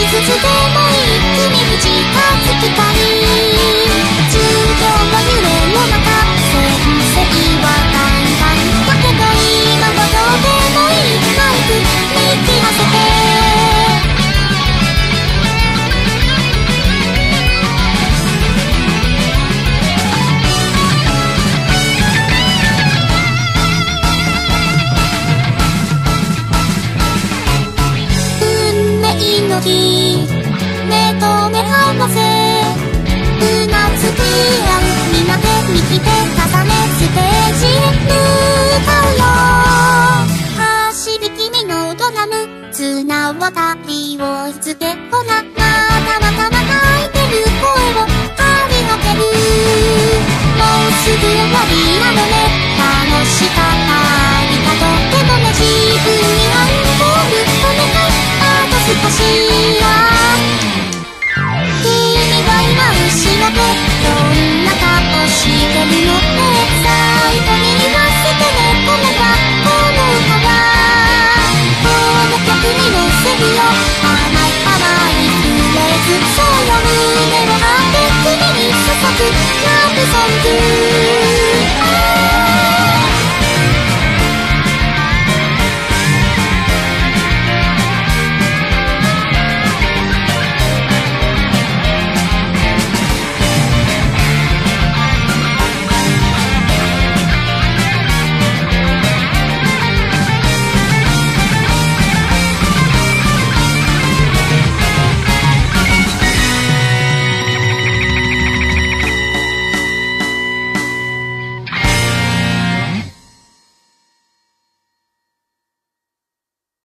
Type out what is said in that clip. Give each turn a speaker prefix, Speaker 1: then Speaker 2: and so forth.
Speaker 1: しつつでもいいに近づきたい。重要な夢の中目と目離せうなつくあん。みなで見きて重ねステージへ向かうよ走り君のドラム綱渡りをつけほらまたまたまたいてる声を張り分けるもうすぐ終わりなのね楽しかったそうよ胸を